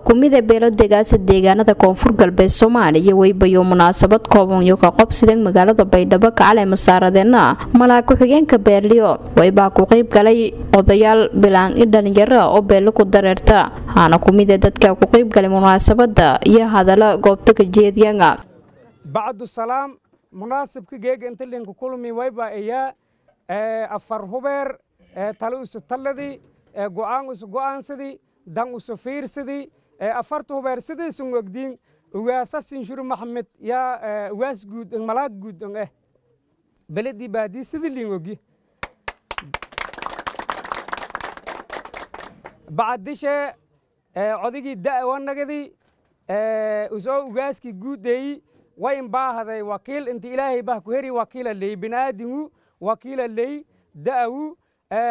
kumida beelo degaasa deegaanada koonfur galbeed soomaaliya weybayo munaasabad kooban iyo ka qobsidan magaalada baydhabo kacale masaaradeenna malaa ku-xigeenka beerliyo waybaa ku qeyb galay odayaal bilaan i dhalinyaro oo beelo ku dareerta haana kumida dadka ku qeyb galay munaasabada iyo hadala goobta kajeediyanga bacdu salaam munaasibka geega inta linku kulmi wayba ayaa afar hubeer talo isu talladii go'aan isu go'aansadii dan isu fiirsadii afarta hubeer sidaysun ogdiin ugaasa sinshuru maxamed yaa ugaas guud malaag guud eh. Beledii baadii sidii liin ogi bacdishe codigii da'wannagadii u soo ugaaskii guudeeyi wayn baahaday wakiil inta ilaahay bah ku heri wakiila ley binaadingu wakiila ley da'awu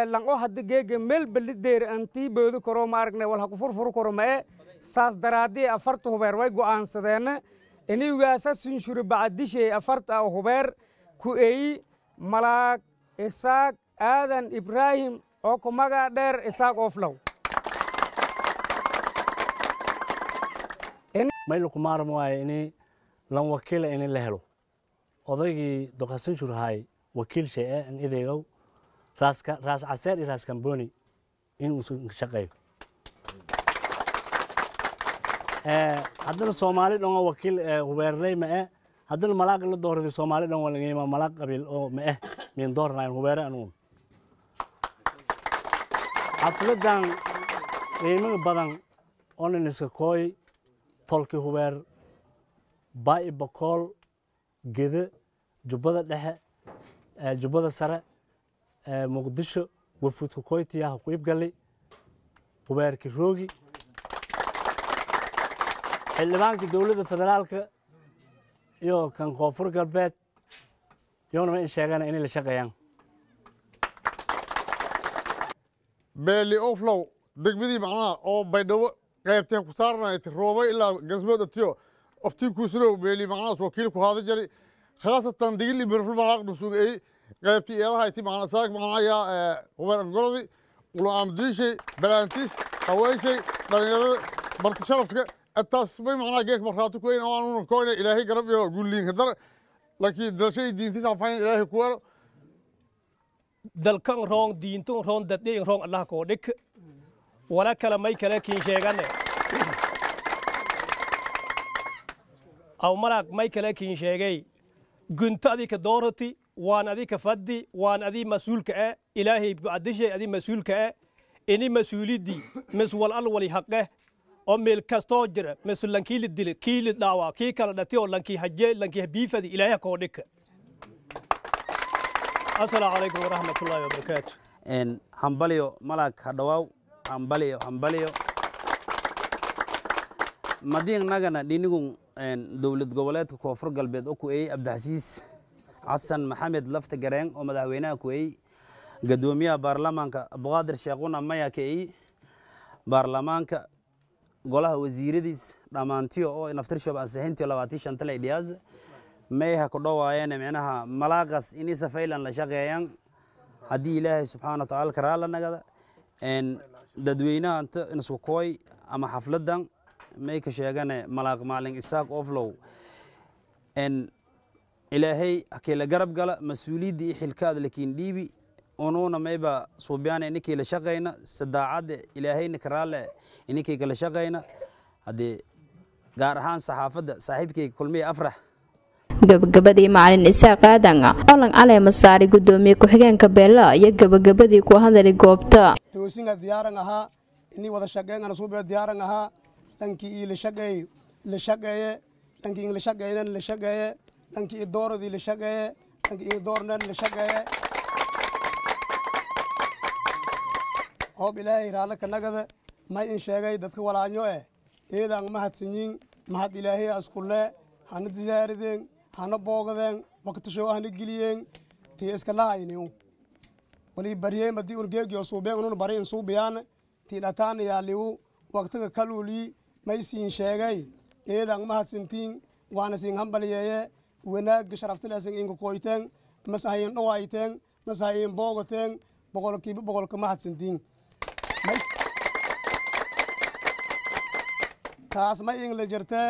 lango hadda geega meel balideer antii boodu karo ma aragne wal haku furfuru karo ma'e saas daraadii afarta hubeer way go'aansadeena ini ugaasa sunshuru bacdishey afarta hubeer ku eyi malaag isaaq aadan ibraahim oo ku magaa dheer isaaq ooflow maylu kumaaram waaye ini lan wakiila ini la helo. Odaygii dokasanshurhay wakiil shay e an ideegow raas caseer iyo raas kamboni inuu shaqeeyo haddana soomaali dhan oo wakiil hubeerley ma eh haddana malaaq la doorada soomaali dhan walageyma malaaq qabiil oo ma eh miin doornayn hubeere anuun xafladan qiimo badan onan iska kooy tolki hubeer baa'i bokool gede jubbada dhexe jubbada sare muqdisho wafuudka koytiyaha ku ibgali hubeerki roogi xildhibaankii dowladda federaalka iyo kan koonfur galbeed yoonama in sheegana inay la shaqeeyaan. Beeli oflow degmadii macnaha oo baydhabo qaybtee ku saaranayti roobay ilaa gasmood atiyo oftii kuusinow beeli macnahaas wakiil ku haada jari. Khaasatan digili dhusugeey qaybtii eedahayti macnaa saag macnaa ayaa hubeer angolodi ulaamdiishay balaantiis haweenshay dhalinyarada barti sharafka intaas may macnaa geek markhaati ku weyn oo aanuna koyna ilaahay garab iyo gulliin kadar laakiin dalshay diintiis anfayn ilaahay ku welo dalkan roong diintun roong daddeyin roong allah koo dhik wala kala may kale kiin sheegane aw malaag may kale kiin sheegay gunto adika doorati waan adika faddi waan adii mas'uulka e ilaahay bacdishay adii mas'uulka e ini mas'uulidii mis wal al wali haqe oo meel kastoo jira mis lankii li dili kii li dhaawa kii kala dhati oo lankii haje lankii habiifadi ilaahay koo dhika asalaamu calaykum waraxmatullaahi wabarakaatu hambalyo malaag hadhawaaw hambalyo hambalyo madiin nagana dhinigun dowlad goboleedka koonfur galbeed oo ku eeyey cabdixasiis xasan maxamed lafta gareeng oo madaxweynaha ku eeyey gadoomiyaha baarlamaanka. Abduqaadir sheekhuna maya ka eeyey baarlamaanka golaha wasiiradiis dhammaantiyo oo naftirshob ansixintiyo labaatii shantale dhiyaas mayha ku dhowaayeen micnaha malaaqas ini safaylan la shaqeeyaan. Haddii ilaahay subxaana watacaala karaala nagada dadweynaha inta isku kooy ama xafladan may ka sheegane malaaq maalin isaaq oflow. Ilaahay hakila garab gala mas'uuliyaddii i lakiin dhiibi unuuna mayba suubyaana ininkii la shaqayna sadaacadda ilaahayna karaale ininkii kala shaqayna haddee gaar ahaan saxaafadda saaxiibkayga kulmiya afrax gabagabadii macalin isaaq aadan olan cale masaari gudoomiye ku-xigeenka beela iyo gabagabadii ku hadali goobta. Toosinga diyaaran ahaa inii wada shaqeengana suubee diyaaran ahaa lankii ii la shaqeey la shaqeeye lankii in la la shaqeeye lankii i dooradii la shaqeeye lankii ii doornan la shaqeeye hoob ilaahay raalla ka nagada may in sheegay dadka walaanyo eh. Eedaan mahadsanyiin mahad ilaahay askulle hana diyaarideen hana boogadeen waktisho hana geliyeen. Tii iska lahayniu wali bariyeen badii urgeegyo suubeen unun bari in suubiyaan. Tii dhataan yaaliu waktiga kaluulii may siin sheegay. Eedaan mahadsantiin waana siin hambaliyeeye wanaagga sharaftileesan inka koyteen masahayin dhawayteen masahayin boogateen. Boqolkiiba boqolka mahadsantiin taas may in la jirtee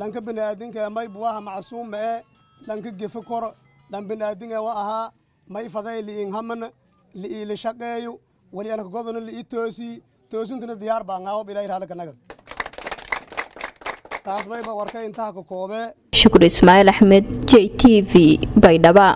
lanka bini'aadinka may buwaha macsuum ee lanka gefe koro. Lan bini'aadinka wa ahaa may faday li'in hamana li'iila shaqeeyo wali anaka godona li'i toosi toosintana diyaar baa ngaawo bilahi raalaka nagad. Taas mayba warka intaha ka koobee shukur ismaaciil axmed j t v baydhaba